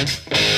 Yeah.